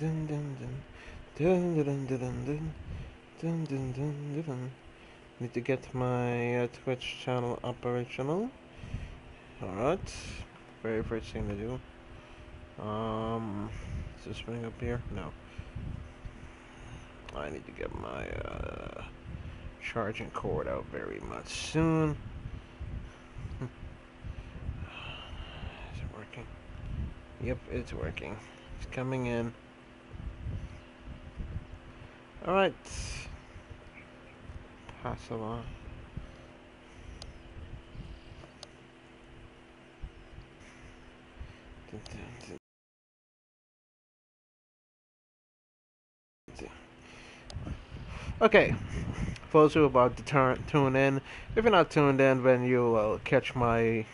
dun dun dun. Dun dun dun dun dun. Dun dun dun. Need to get my uh, Twitch channel operational. Alright. Very first thing to do. Um, is this bring up here? No. I need to get my uh, charging cord out very much soon. is it working? Yep, it's working. It's coming in. Alright. Pass along. Okay, for those who are about to turn, tune in, if you're not tuned in, then you'll uh, catch my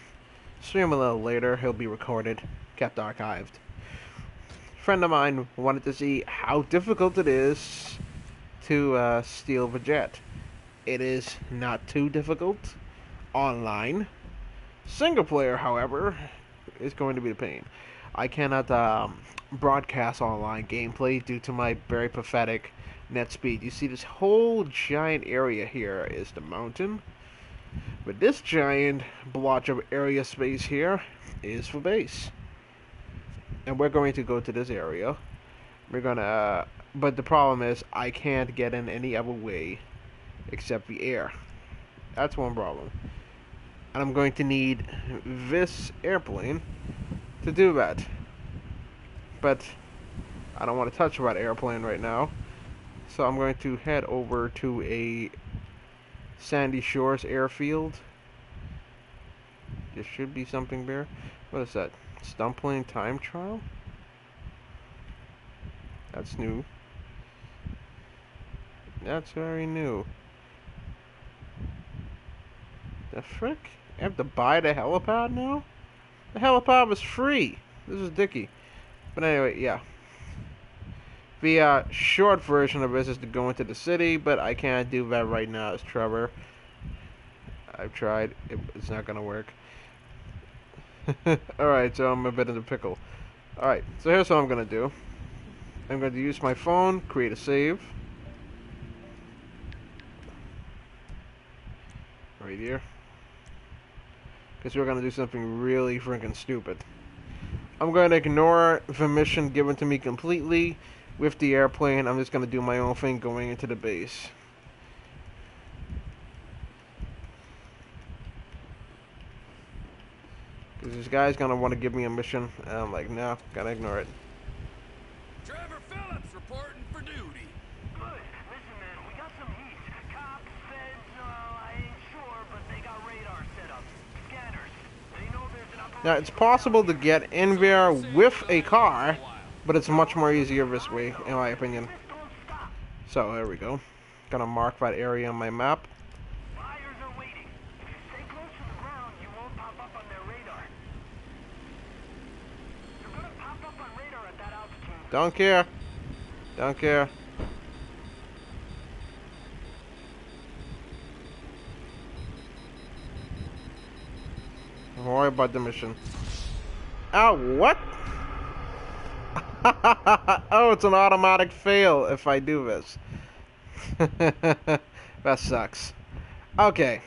stream a little later. He'll be recorded, kept archived. A friend of mine wanted to see how difficult it is to uh, steal the jet. It is not too difficult online. Single player, however, is going to be the pain. I cannot um, broadcast online gameplay due to my very pathetic net speed. You see, this whole giant area here is the mountain, but this giant blotch of area space here is for base. And we're going to go to this area. We're gonna, uh, but the problem is I can't get in any other way except the air. That's one problem. And I'm going to need this airplane to do that. But I don't want to touch that airplane right now. So I'm going to head over to a Sandy Shores airfield. There should be something there. What is that? Stumpling time trial? That's new. That's very new. The frick? I have to buy the helipad now? The helipad was free. This is Dicky. But anyway, yeah. The uh, short version of this is to go into the city, but I can't do that right now as Trevor. I've tried. It, it's not going to work. Alright, so I'm a bit in the pickle. Alright, so here's what I'm going to do. I'm going to use my phone, create a save. Right here. Because we're going to do something really freaking stupid. I'm going to ignore the mission given to me completely with the airplane. I'm just going to do my own thing going into the base. Because this guy's going to want to give me a mission. And I'm like, no, gotta ignore it. Trevor Phillips reporting for duty. Good. Listen, man, we got some heat. Cops, feds, uh, I ain't sure, but they got radar set up. Scanners. They know there's an operation. Now, it's possible to get in there with a car, but it's much more easier this way, in my opinion. So, there we go. Gonna mark that area on my map. Don't care. Don't you About the mission. Oh, what? oh, it's an automatic fail if I do this. that sucks. Okay.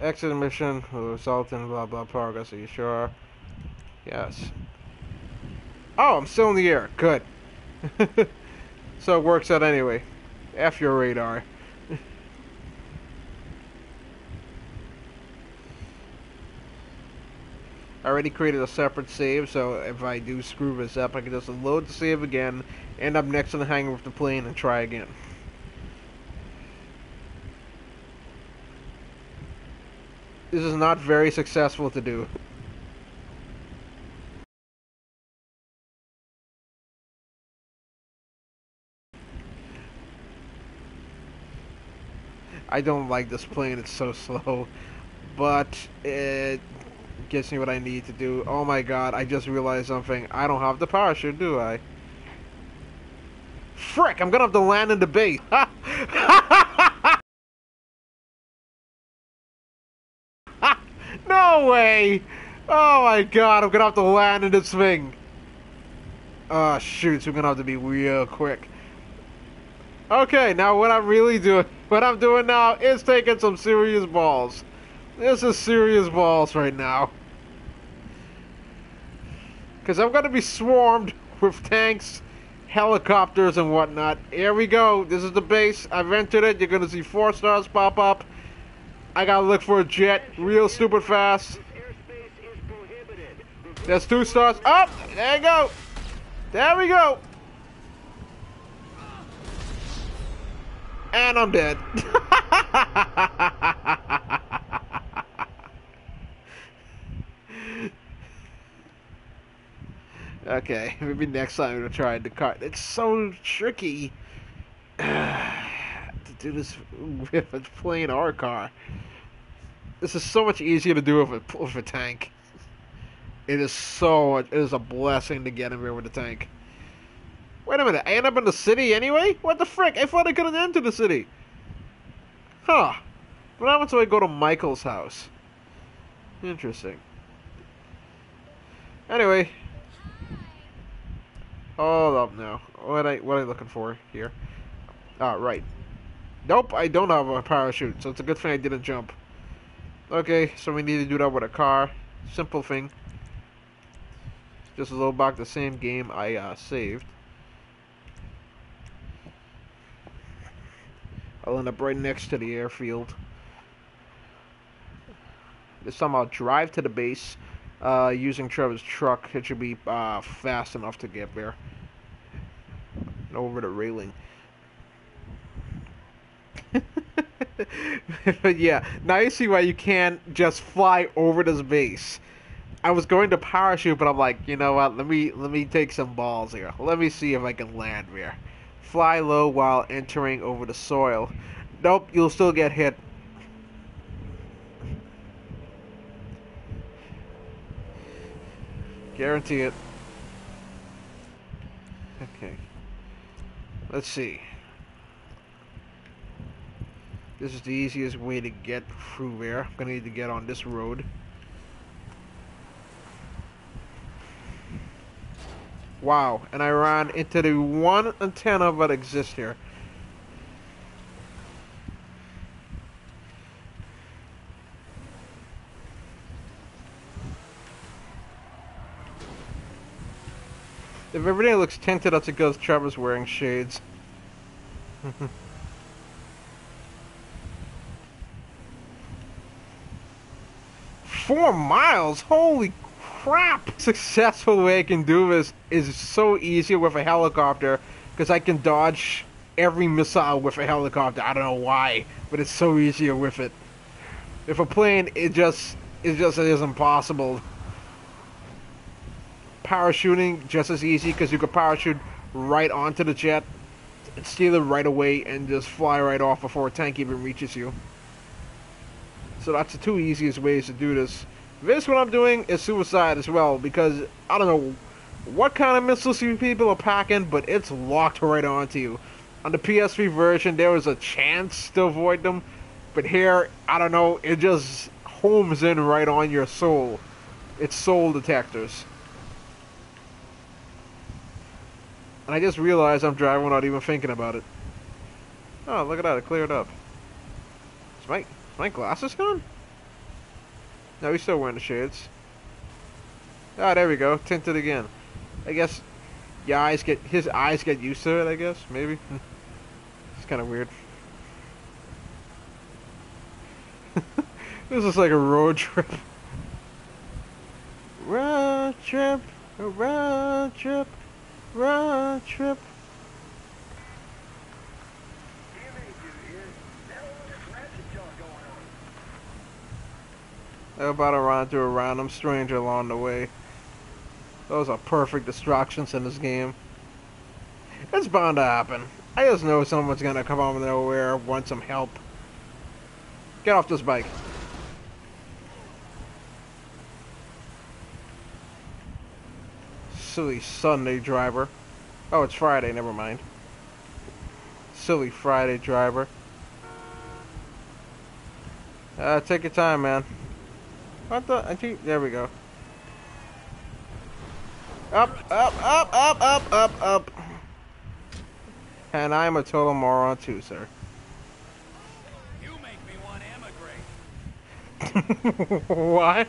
Exit mission will result in blah blah progress. Are you sure? Yes. Oh, I'm still in the air. Good. so it works out anyway. F your radar. Already created a separate save, so if I do screw this up, I can just load the save again, end up next to the hangar with the plane, and try again. This is not very successful to do. I don't like this plane, it's so slow. But it gives me what I need to do. Oh my god, I just realized something. I don't have the parachute, do I? Frick, I'm gonna have to land in the base. no way! Oh my god, I'm gonna have to land in this thing. Oh, shoot, we're gonna have to be real quick. Okay, now what I'm really doing, what I'm doing now is taking some serious balls. This is serious balls right now. Because I'm gonna be swarmed with tanks, helicopters, and whatnot. Here we go. This is the base. I've entered it. You're gonna see four stars pop up. I gotta look for a jet real stupid fast. There's two stars. Up! Oh, there you go. There we go. And I'm dead. okay, maybe next time we'll try the car. It's so tricky to do this with a plane or a car. This is so much easier to do with a, with a tank. It is so. It is a blessing to get in here with the tank. Wait a minute. I end up in the city anyway? What the frick? I thought I couldn't enter the city. Huh. What happens when I go to Michael's house? Interesting. Anyway. Hold up now. What I what I looking for here? Ah, right. Nope, I don't have a parachute, so it's a good thing I didn't jump. Okay, so we need to do that with a car. Simple thing. Just load back the same game I uh, saved. I'll end up right next to the airfield. Time I'll drive to the base uh, using Trevor's truck. It should be uh, fast enough to get there. Over the railing. but yeah, now you see why you can't just fly over this base. I was going to parachute, but I'm like, you know what? Let me let me take some balls here. Let me see if I can land here. Fly low while entering over the soil. Nope, you'll still get hit. Guarantee it. Okay. Let's see. This is the easiest way to get through there. I'm gonna need to get on this road. Wow, and I ran into the one antenna that exists here. If everything looks tinted, that's because Trevor's wearing shades. Four miles? Holy crap! Successful way I can do this is so easy with a helicopter because I can dodge every missile with a helicopter. I don't know why, but it's so easier with it. If a plane, it just it just is impossible. Parachuting just as easy because you could parachute right onto the jet, steal it right away, and just fly right off before a tank even reaches you. So that's the two easiest ways to do this. This what I'm doing is suicide as well because I don't know what kind of missiles you people are packing, but it's locked right onto you. On the PS3 version, there was a chance to avoid them, but here, I don't know, it just homes in right on your soul. It's soul detectors. And I just realized I'm driving without even thinking about it. Oh, look at that, it cleared up. Is my, is my glasses gone? No, he's still wearing the shades. Ah, there we go. Tinted again. I guess your eyes get his eyes get used to it. I guess maybe. it's kind of weird. this is like a road trip. Road trip, a road trip, road trip. I'm about to run into a random stranger along the way. Those are perfect distractions in this game. It's bound to happen. I just know someone's gonna come out of nowhere, want some help. Get off this bike. Silly Sunday driver. Oh, it's Friday, never mind. Silly Friday driver. Uh, take your time, man. What the? I think, there we go. Up, up, up, up, up, up, up. And I'm a total moron too, sir. You make me want to emigrate. what?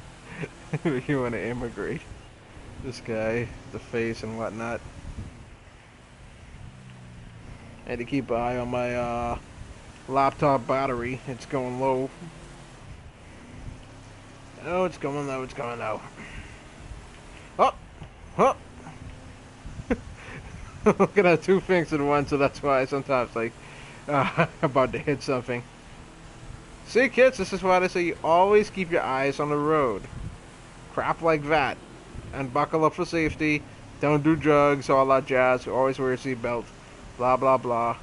you want to immigrate? This guy, the face and whatnot. I had to keep an eye on my uh, laptop battery. It's going low. Oh, it's going low. It's going low. Oh, oh. Look at two things in one, so that's why I sometimes like uh, about to hit something. See, kids, this is why I say you always keep your eyes on the road. Crap like that. And buckle up for safety. Don't do drugs, all that jazz. Always wear a seatbelt. Blah, blah, blah.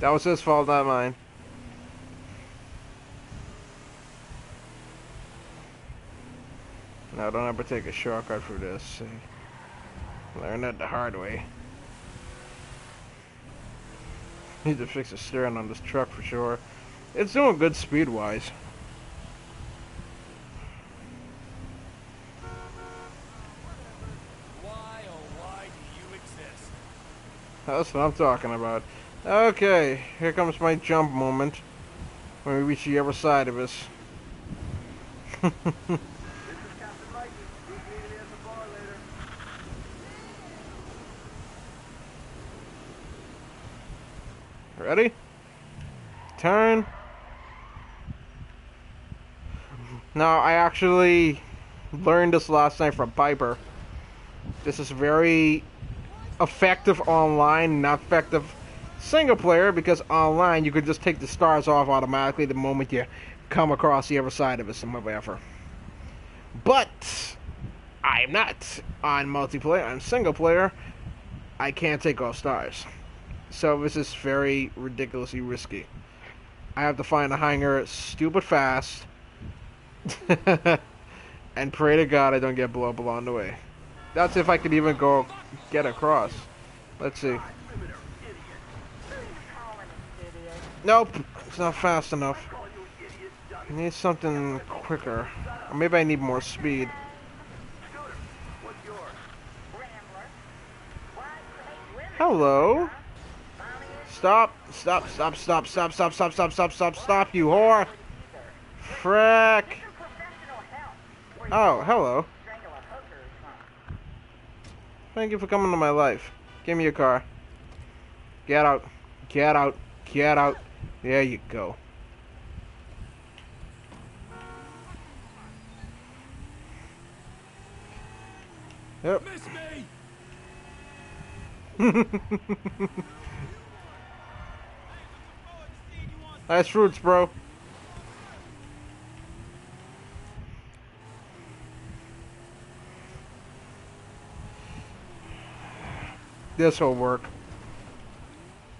That was his fault, not mine. Now, don't ever take a shortcut for this. See? Learn that the hard way. Need to fix the steering on this truck for sure. It's doing good speed-wise. Why, oh why do you exist? That's what I'm talking about. Okay, here comes my jump moment. When we reach the other side of us. Ready? Turn. Now, I actually learned this last night from Piper. This is very effective online, not effective single player, because online you could just take the stars off automatically the moment you come across the other side of it, some whatever. But I'm not on multiplayer. I'm single player, I can't take off stars. So this is very ridiculously risky. I have to find a hangar stupid fast and pray to God I don't get blown up along the way. That's if I could even go get across. Let's see. Nope, it's not fast enough. I need something quicker. Or maybe I need more speed. Hello? Stop, stop, stop, stop, stop, stop, stop, stop, stop, stop, stop, you whore! Frick! Oh, hello. Thank you for coming to my life. Give me your car. Get out. Get out. Get out. There you go. Yep. Miss me! nice fruits, bro. This will work.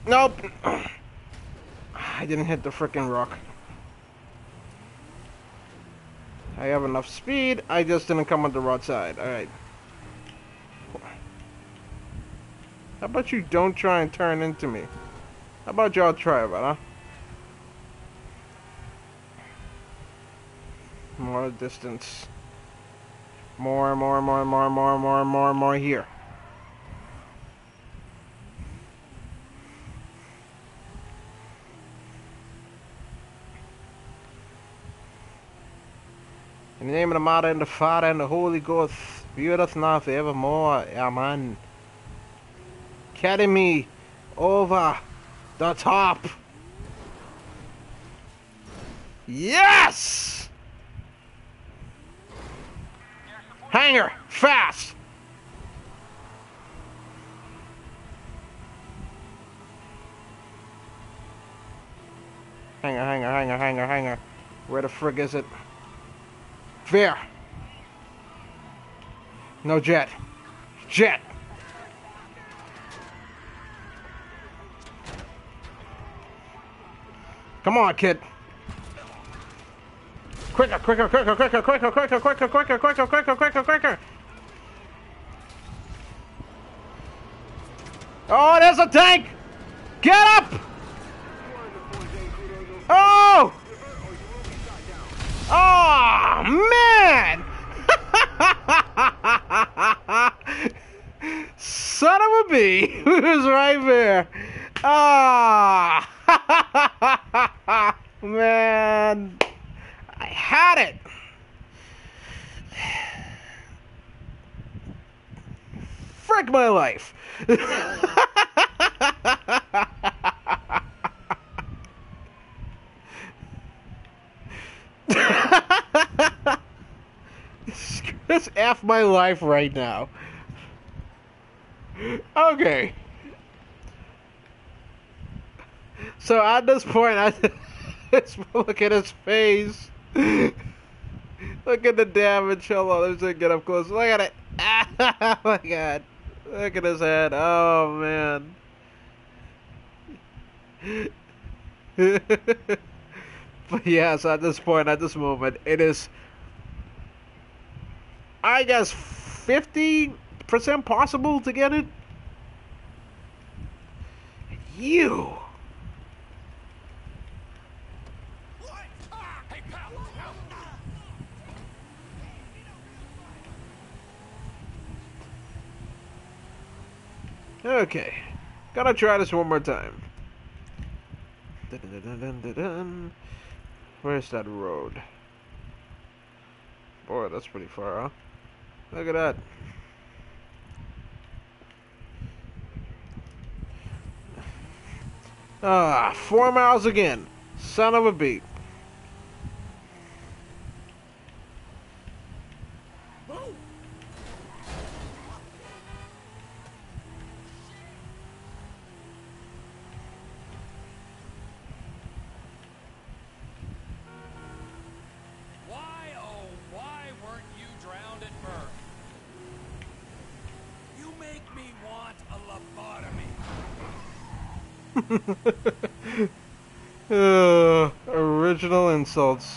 Nope. I didn't hit the frickin' rock. I have enough speed. I just didn't come on the right side. Alright. How about you don't try and turn into me? How about y'all try it, huh? More distance. More, more, more, more, more, more, more, more here. In the name of the Mother and the Father and the Holy Ghost, be with us now forevermore. Amen. Carry me over the top. Yes! Hangar, fast! Hangar, hangar, hangar, hangar, hangar. Where the frig is it? There. No jet. Jet. Come on, kid. Quicker, quicker, quicker, quicker, quicker, quicker, quicker, quicker, quicker, quicker, quicker, quicker. Oh, there's a tank! Get up! Oh! Oh man! Son of a bee! Who's right there? Ah! man! I had it! Frick my life! That's F my life right now. Okay. So at this point, I just look at his face. Look at the damage. Hold on, let's get up close. Look at it. Oh my god. Look at his head. Oh man. but yes, at this point, at this moment, it is, I guess, 50% possible to get it. You. Okay. Gotta try this one more time. Where's that road? Boy, that's pretty far, huh? Look at that. Ah, four miles again. Son of a beat. Uh, original insults.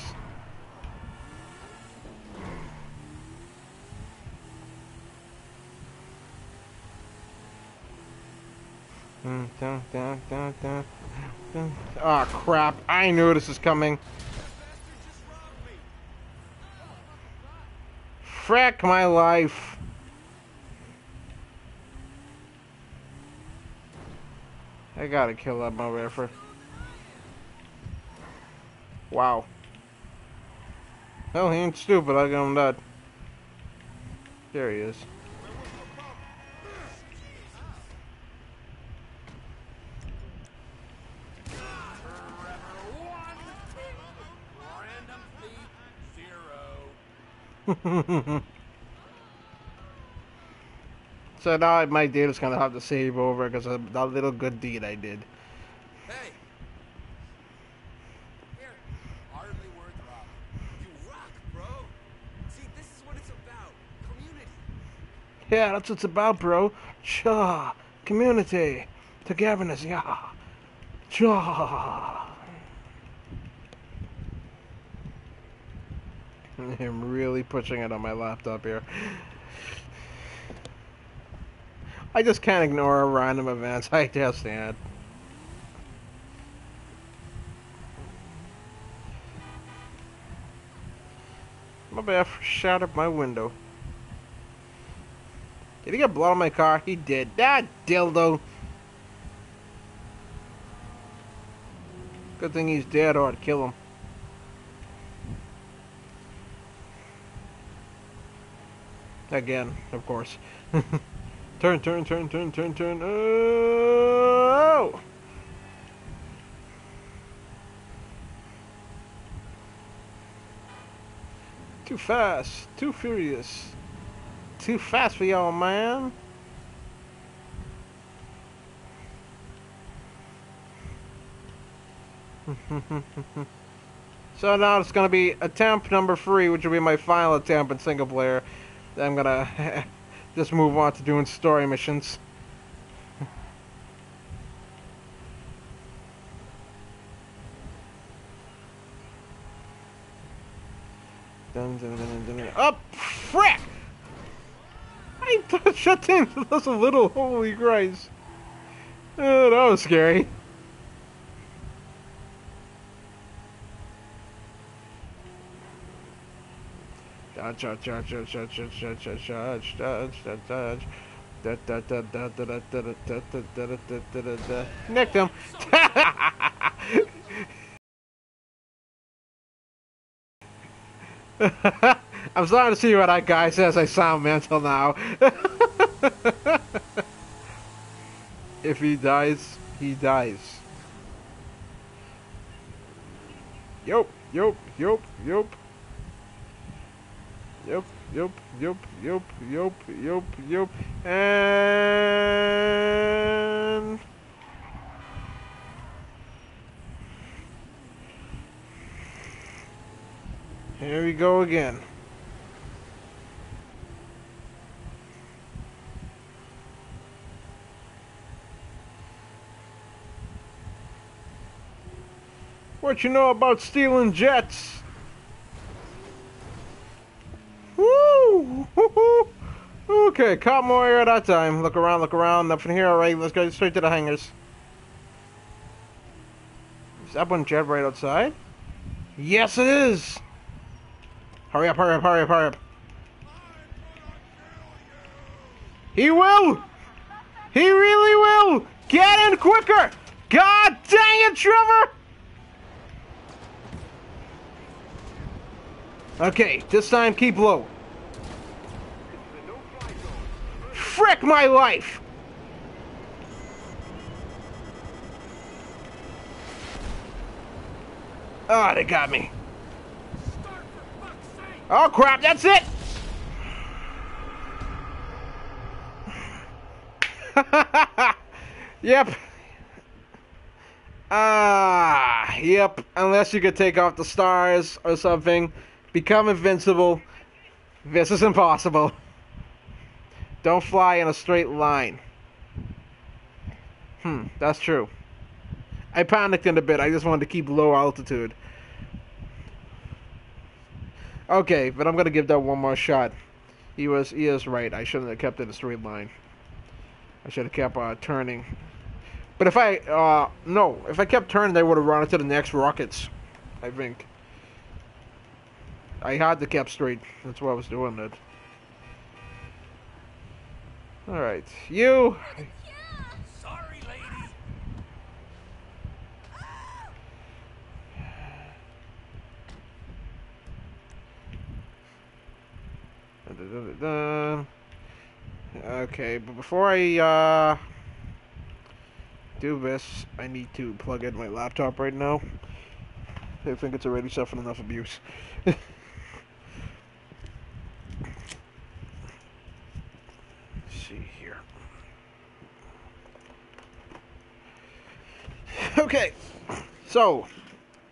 Oh crap, I knew this was coming. Frack my life. I gotta kill that motherfucker. Wow. Hell, he ain't stupid. I got him dead. There he is. Trevor one, random thief zero. So now my do is gonna have to save over because of that little good deed I did. Hey. Here, hardly worth robbing. You rock, bro. See, this is what it's about. Community. Yeah, that's what it's about, bro. Cha, community, togetherness, yeah. Cha. I'm really pushing it on my laptop here. I just can't ignore random events. I just can't. My bad shattered my window. Did he get blood on my car? He did. That dildo. Good thing he's dead or I'd kill him. Again, of course. turn, turn, turn, turn, turn, turn. Oh! Too fast, too furious. Too fast for y'all, man. so now it's going to be attempt number three, which will be my final attempt in single player. I'm going to just move on to doing story missions. Dun, dun, dun, dun, dun. Oh, frick! I shut down just a little. Holy Christ! Oh, that was scary. Da, da, da, da, da, da, da, da. Nicked him. I'm sorry to see what that guy says. I sound mental now. if he dies, he dies. Yup, yup, yup, yup. Yup, yup, yup, yup, yup, yup, yup. And... Here we go again. What you know about stealing jets? Okay, caught more air that time. Look around, look around. Nothing here. All right, let's go straight to the hangars. Is that one jet right outside? Yes, it is. Hurry up, hurry up, hurry up, hurry up. He will! He really will! Get in quicker! God dang it, Trevor! Okay, this time keep low. Frick my life! Oh, they got me. Oh crap, that's it! yep. Ah, yep. Unless you could take off the stars or something, become invincible. This is impossible. Don't fly in a straight line. Hmm, that's true. I panicked in a bit. I just wanted to keep low altitude. Okay, but I'm gonna give that one more shot. He was he is right. I shouldn't have kept it a straight line. I should have kept uh, turning. But if I uh no, if I kept turning, they would have run into the next rockets. I think. I had to keep straight. That's why I was doing it. All right, you. Sorry, lady. Okay, but before I uh, do this, I need to plug in my laptop right now. I think it's already suffered enough abuse. Let's see here. Okay, so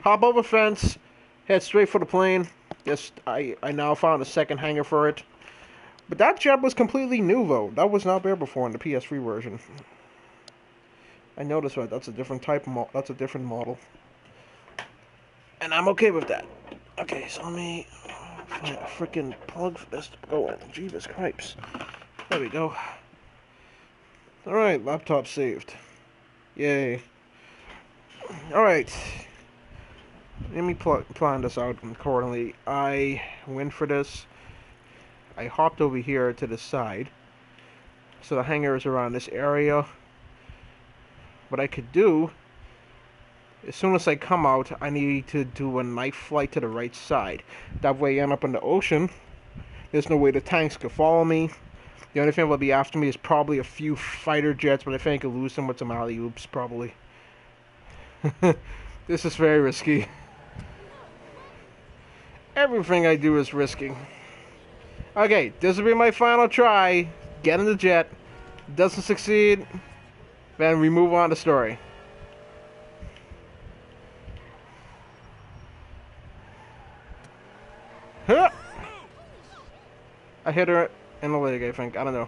hop over fence, head straight for the plane. Yes, I I now found a second hangar for it. But that jet was completely new though. That was not there before in the PS3 version. I noticed that. That's a different type. That's a different model. And I'm okay with that. Okay, so let me find a freaking plug for this oh, in. Jeebus Cripes. There we go. Alright, laptop saved. Yay. Alright. Let me pl- plan this out accordingly. I went for this. I hopped over here to the side. So the hangar is around this area. What I could do, as soon as I come out, I need to do a knife flight to the right side. That way I end up in the ocean. There's no way the tanks could follow me. The only thing that will be after me is probably a few fighter jets, but I think I could lose them with some alley oops, probably. this is very risky. Everything I do is risky. Okay, this will be my final try. Get in the jet. Doesn't succeed. Then we move on to story. Huh. I hit her in the leg, I think. I don't know.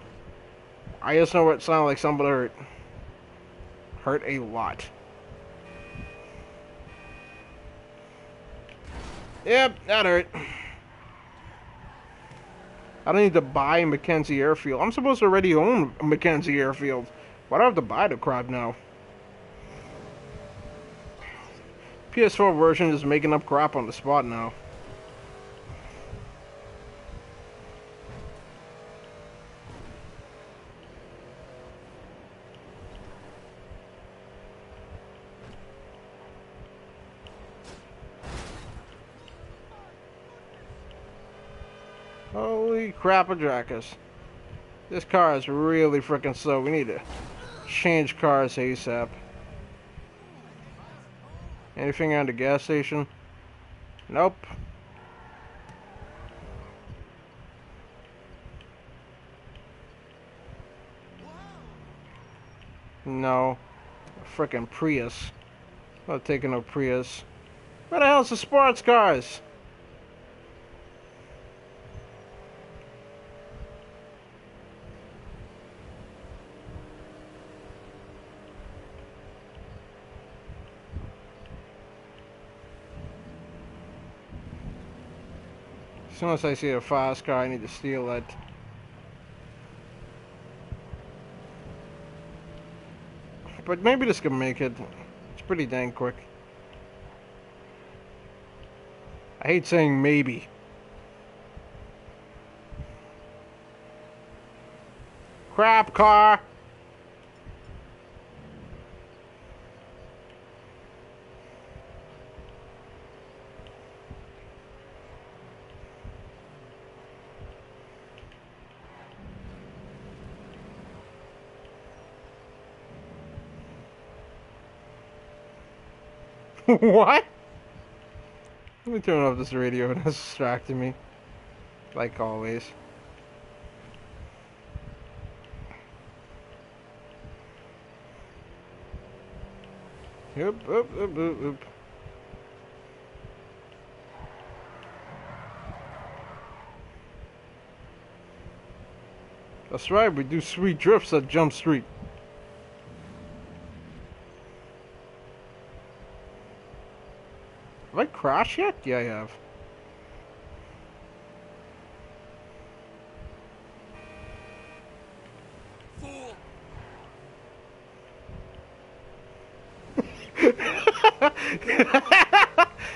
I just know it sounded like somebody hurt. Hurt a lot. Yep, that hurt. I don't need to buy McKenzie Airfield. I'm supposed to already own McKenzie Airfield. Why do I have to buy the crap now? PS4 version is making up crap on the spot now. Crap, Adracus. This car is really freaking slow. We need to change cars ASAP. Anything on the gas station? Nope. No. Frickin' Prius. Not taking no Prius. Where the hell's the sports cars? Soon as I see a fast car, I need to steal it. But maybe this can make it. It's pretty dang quick. I hate saying maybe. Crap car! what? Let me turn off this radio. It's distracting me. Like always. Yep, yep, yep, yep, yep. That's right, we do sweet drifts at Jump Street. Crashed yet? Yeah, I have.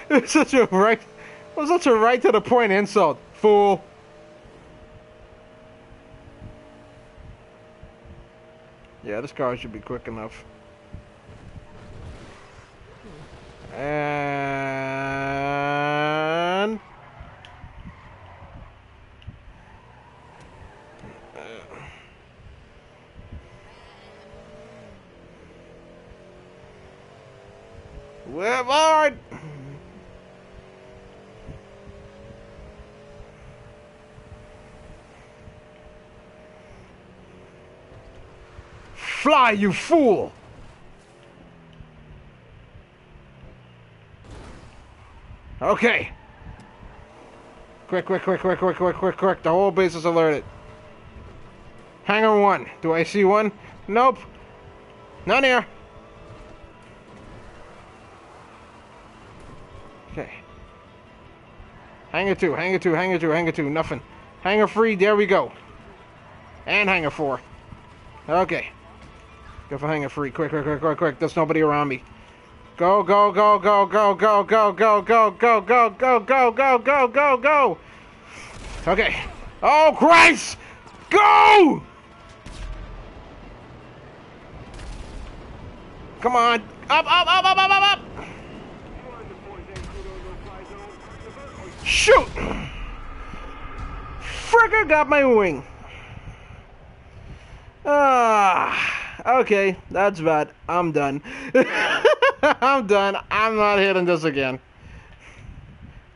It was such a right, it was such a right to the point insult, fool. Yeah, this car should be quick enough. And we're bored. Fly, you fool! Okay. Quick, quick, quick, quick, quick, quick, quick, quick. The whole base is alerted. Hangar one. Do I see one? Nope. None here. Okay. Hangar two, hangar two, hangar two, hangar two. Nothing. Hangar three, there we go. And hangar four. Okay. Go for hangar three. Quick, quick, quick, quick, quick. There's nobody around me. Go, go, go, go, go, go, go, go, go, go, go, go, go, go, go, go, go. Okay. Oh, Christ! Go! Come on. Up, up, up, up, up, up, up. Shoot! Fricka got my wing. Ah, okay, that's bad. I'm done. I'm done. I'm not hitting this again.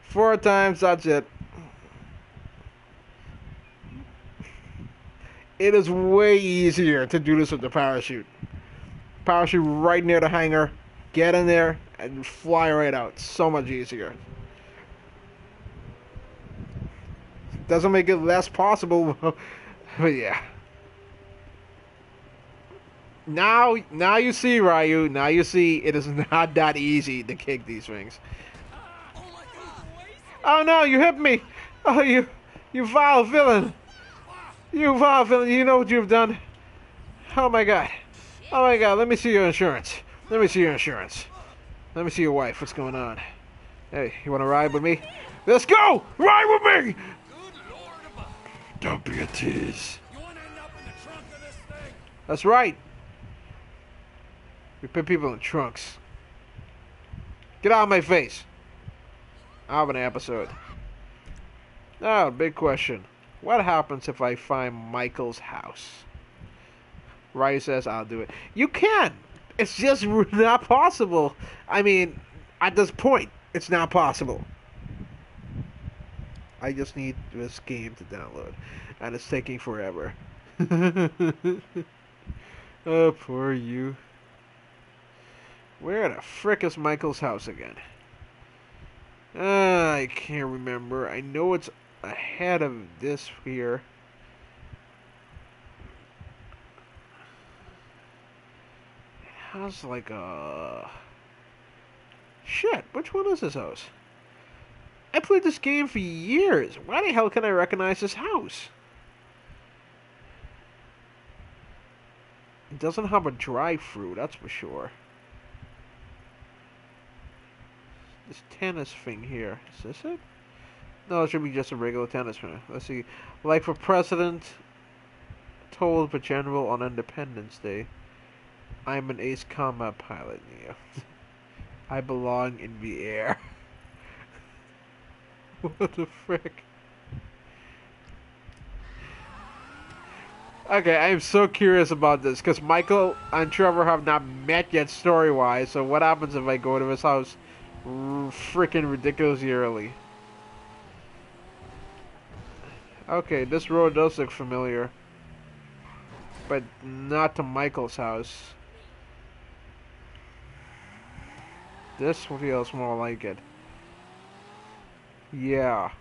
Four times, that's it. It is way easier to do this with the parachute. Parachute right near the hangar, get in there, and fly right out. So much easier. Doesn't make it less possible, but yeah. Now, now you see Ryu. Now you see it is not that easy to kick these things. Oh my god! Oh no, you hit me! Oh, you, you vile villain! You vile villain! You know what you've done? Oh my god! Oh my god! Let me see your insurance. Let me see your insurance. Let me see your wife. What's going on? Hey, you want to ride with me? Let's go! Ride with me! Good lord above! Don't be a tease. That's want to end up in the trunk of this thing? That's right. We put people in trunks. Get out of my face. I have an episode. Now, big question. What happens if I find Michael's house? Riley says, I'll do it. You can! It's just not possible. I mean, at this point, it's not possible. I just need this game to download. And it's taking forever. oh, poor you. Where the frick is Michael's house again? Uh, I can't remember. I know it's ahead of this here. It has like a. Shit, which one is this house? I played this game for years. Why the hell can I recognize this house? It doesn't have a drive-through, that's for sure. This tennis thing here. Is this it? No, it should be just a regular tennis thing. Let's see. Like for President, told for General on Independence Day, I'm an ace combat pilot, Neo. I belong in the air. what the frick? Okay, I am so curious about this because Michael and Trevor have not met yet story wise. So, what happens if I go to his house freaking ridiculously early? Okay, this road does look familiar, but not to Michael's house. This feels more like it. Yeah.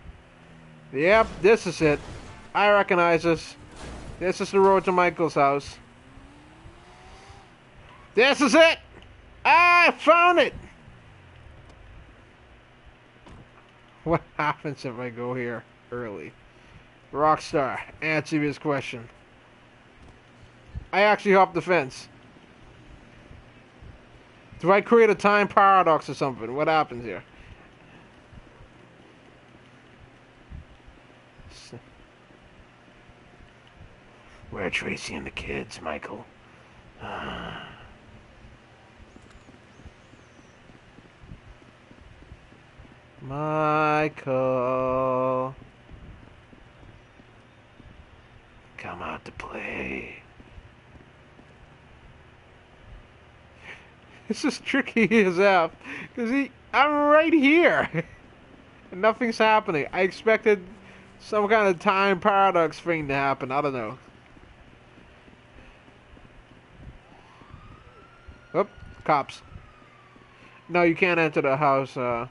Yep, this is it. I recognize this. This is the road to Michael's house. This is it! I found it! What happens if I go here early? Rockstar, answer me this question. I actually hopped the fence. Do I create a time paradox or something? What happens here? Where are Tracy and the kids, Michael? Ah. Michael. Come out to play. This is tricky as F. Because he, I'm right here. and nothing's happening. I expected some kind of time paradox thing to happen. I don't know. Oop, cops. No, you can't enter the house. Uh,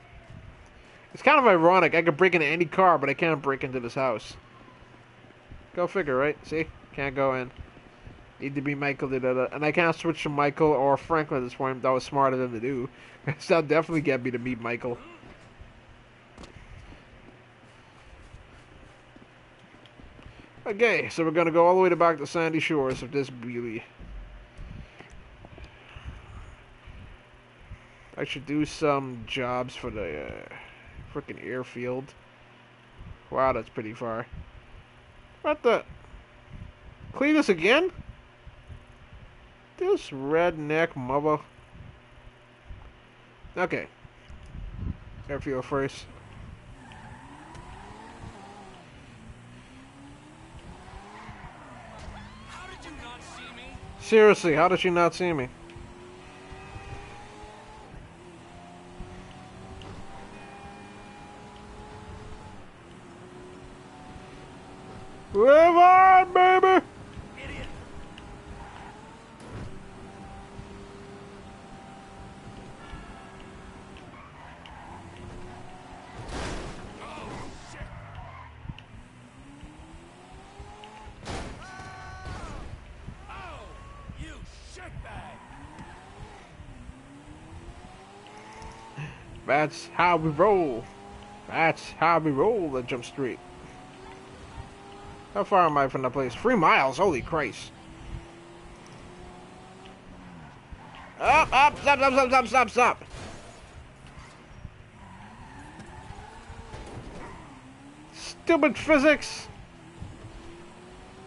it's kind of ironic. I could break into any car, but I can't break into this house. Go figure, right? See? Can't go in. Need to be Michael, da, da, da. and I can't switch to Michael or Franklin at this point. That was smart of them to do. That'll definitely get me to meet Michael. Okay, so we're gonna go all the way to back to Sandy Shores of this beauty. I should do some jobs for the uh, freaking airfield. Wow, that's pretty far. What the? Clean this again? This redneck mother. Okay. Airfield first. Seriously, how did she not see me? Live on, baby! Idiot! That's how we roll. That's how we roll at Jump Street. How far am I from the place? Three miles. Holy Christ. Up, up, stop, stop, stop, stop, stop, stop. Stupid physics.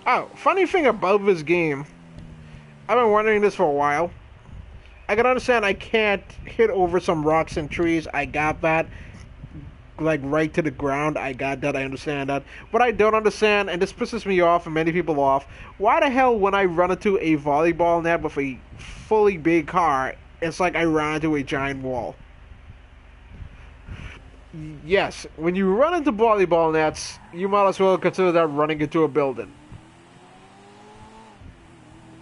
Oh, funny thing about this game. I've been wondering this for a while. I can understand I can't hit over some rocks and trees. I got that. Like right to the ground. I got that. I understand that. What I don't understand, and this pisses me off and many people off, why the hell when I run into a volleyball net with a fully big car, it's like I ran into a giant wall. Yes, when you run into volleyball nets, you might as well consider that running into a building.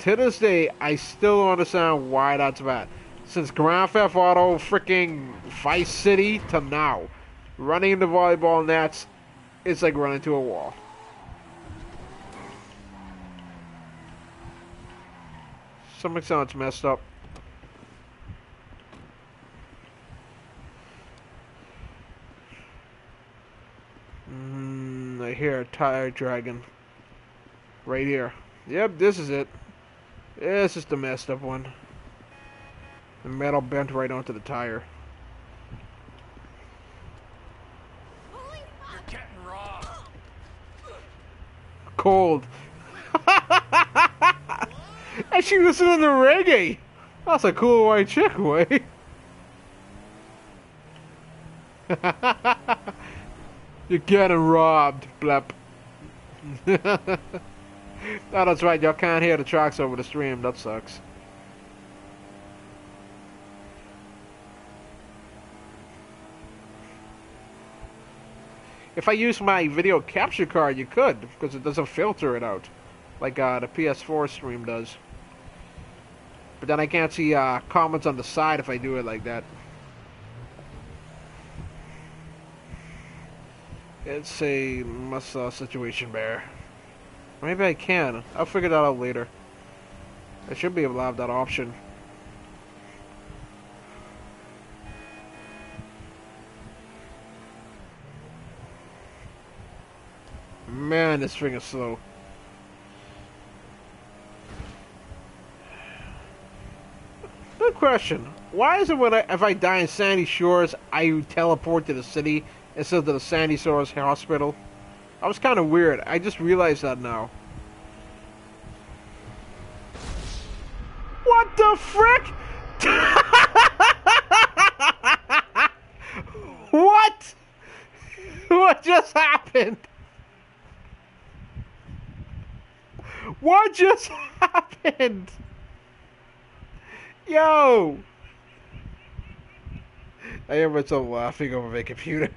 To this day, I still don't understand why that's bad. Since Grand Theft Auto freaking Vice City to now, running into volleyball nets, it's like running into a wall. Something sounds messed up. Mm, I hear a tire dragon. Right here. Yep, this is it. This is the messed up one. The metal bent right onto the tire. You're getting robbed. Cold. and she listening to reggae. That's a cool white chick, way. You're getting robbed, blep. oh, that's right. Y'all can't hear the tracks over the stream. That sucks. If I use my video capture card, you could, because it doesn't filter it out, like uh, the PS4 stream does. But then I can't see uh, comments on the side if I do it like that. It's a muscle situation bear. Maybe I can. I'll figure that out later. I should be able to have that option. Man, this thing is slow. Good question. Why is it when I, if I die in Sandy Shores, I teleport to the city instead of the Sandy Shores Hospital? That was kind of weird. I just realized that now. What the frick? what? What just happened? What just happened? Yo! I hear myself laughing over my computer.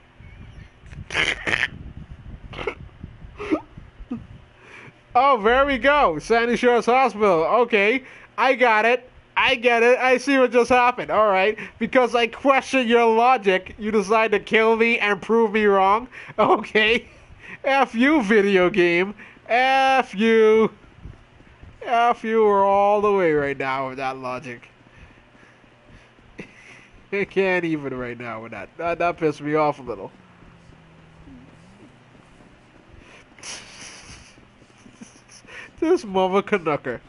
oh, there we go. Sandy Shores Hospital. Okay, I got it. I get it. I see what just happened. All right, because I question your logic, you decide to kill me and prove me wrong. Okay, f you, video game. F you. F you are all the way right now with that logic. I can't even right now with that. That, that pissed me off a little. this mother canucker.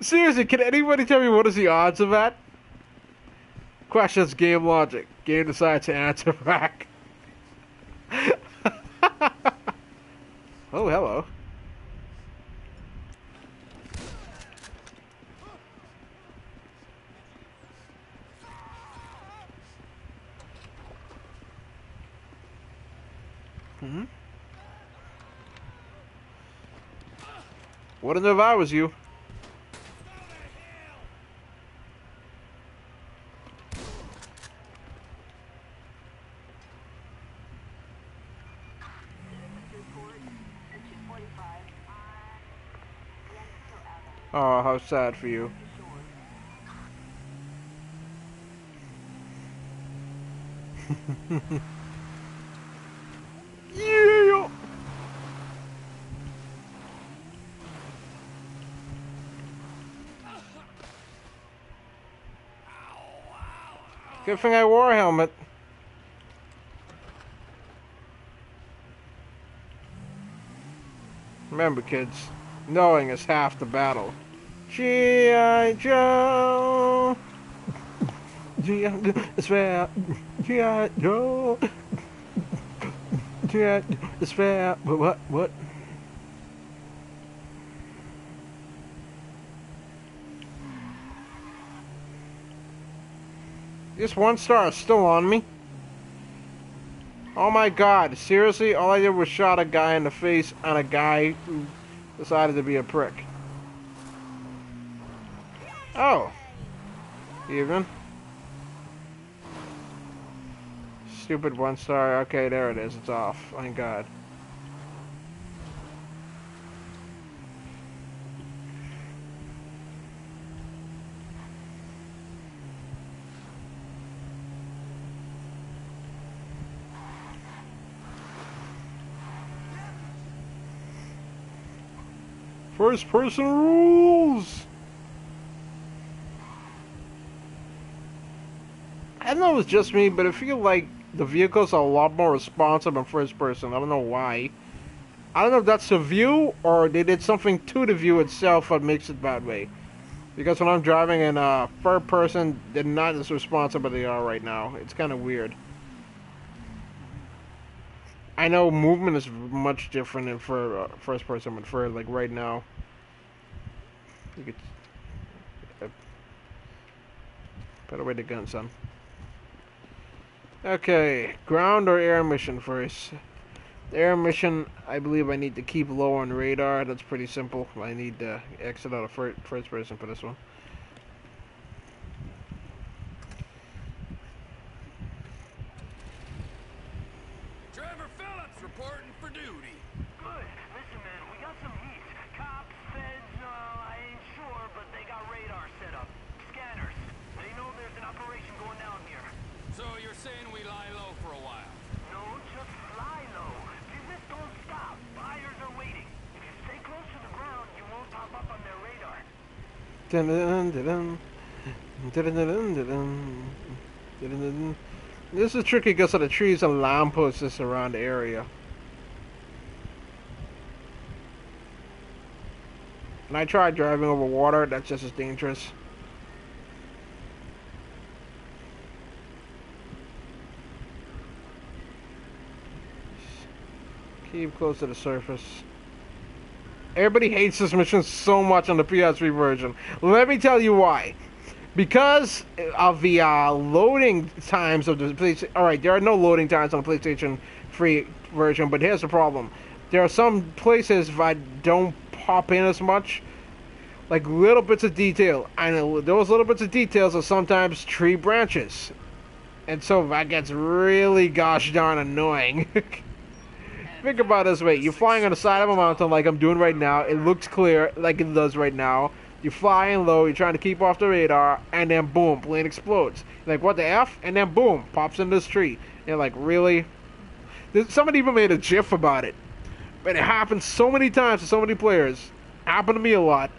Seriously, can anybody tell me what is the odds of that? Questions game logic. Game decides to answer back. oh, hello. Wouldn't if I was you. Oh, how sad for you. yeah. Good thing I wore a helmet. Remember, kids, knowing is half the battle. G.I. Joe! G.I. Joe! G.I. Joe! G.I. Joe! What? What? This one star is still on me. Oh my god, seriously? All I did was shot a guy in the face on a guy who decided to be a prick. Oh. Evening. Stupid one star. Okay, there it is. It's off. Thank God. First person rules! I don't know it's just me, but I feel like the vehicles are a lot more responsive in first person. I don't know why. I don't know if that's the view or they did something to the view itself that makes it that way. Because when I'm driving in uh, third person, they're not as responsive as they are right now. It's kind of weird. I know movement is much different in for uh, first person, but for like right now, you could uh, put away the gun, son. Okay, ground or air mission first. The air mission, I believe I need to keep low on radar. That's pretty simple. I need to exit out of fir- first person for this one. Trevor Phillips reporting for duty. Good. Listen, man, we got some heat. Cops, feds, uh, I ain't sure, but they got radar set up. Scanners. They know there's an operation going down here. So you're saying we lie low for a while? No, just fly low. Business don't stop. Buyers are waiting. If you stay close to the ground, you won't pop up on their radar. Dun dun dun dun. Dun dun dun dun dun. Dun dun dun. This is tricky because of the trees and lampposts around the area. And I tried driving over water, that's just as dangerous. Keep close to the surface. Everybody hates this mission so much on the PS3 version. Let me tell you why. Because of the uh, loading times of the PlayStation. Alright, there are no loading times on the PlayStation 3 version, but here's the problem. There are some places that don't pop in as much. Like little bits of detail. And those little bits of details are sometimes tree branches. And so that gets really gosh darn annoying. Think about this way: you're flying on the side of a mountain like I'm doing right now. It looks clear, like it does right now. You're flying low. You're trying to keep off the radar, and then boom, plane explodes. You're like what the f? And then boom, pops into this tree. You're like, really? Somebody even made a GIF about it, but it happens so many times to so many players. Happened to me a lot.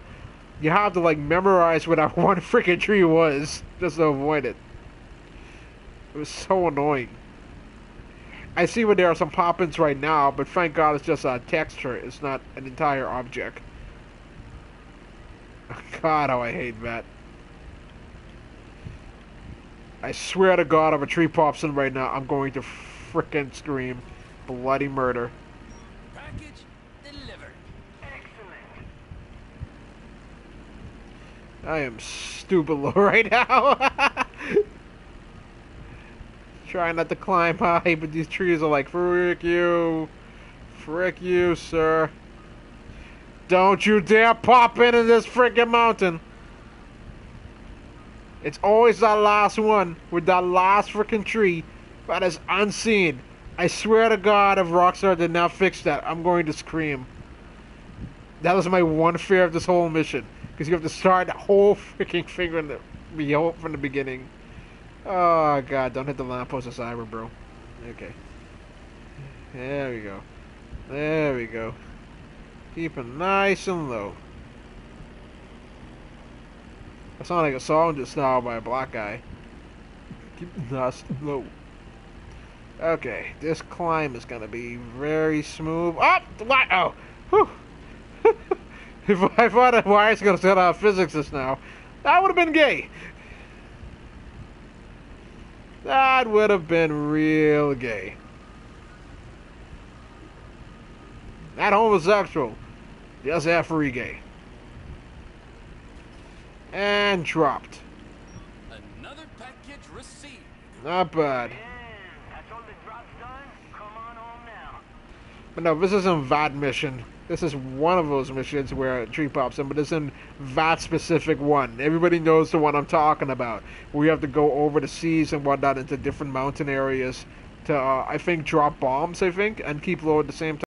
You have to like memorize what that one freaking tree was just to avoid it. It was so annoying. I see where there are some pop-ins right now, but thank God it's just a texture. It's not an entire object. God, how I hate that. I swear to God, if a tree pops in right now, I'm going to frickin' scream bloody murder. Package delivered. Excellent. I am stupid low right now. Trying not to climb high, but these trees are like, frick you. Frick you, sir. Don't you dare pop into this freaking mountain. It's always that last one with that last freaking tree that is unseen. I swear to God, if Rockstar did not fix that, I'm going to scream. That was my one fear of this whole mission. Because you have to start the whole freaking thing from the, from the beginning. Oh, God, don't hit the lamppost of cyber, bro. Okay. There we go. There we go. Keep it nice and low. That sounded like a song just now by a black guy. Keep it nice and low. Okay, this climb is gonna be very smooth. Up! Oh, what? Oh! Whew. if I thought a wire's gonna set out physics just now, that would have been gay. That would have been real gay. Not homosexual, just free gay. And dropped. Another package received. Not bad. Yeah, that's all the drops done? But no, this isn't that mission. This is one of those missions where a tree pops in, but it's in that specific one. Everybody knows the one I'm talking about. We have to go over the seas and whatnot into different mountain areas to, uh, I think, drop bombs, I think, and keep low at the same time.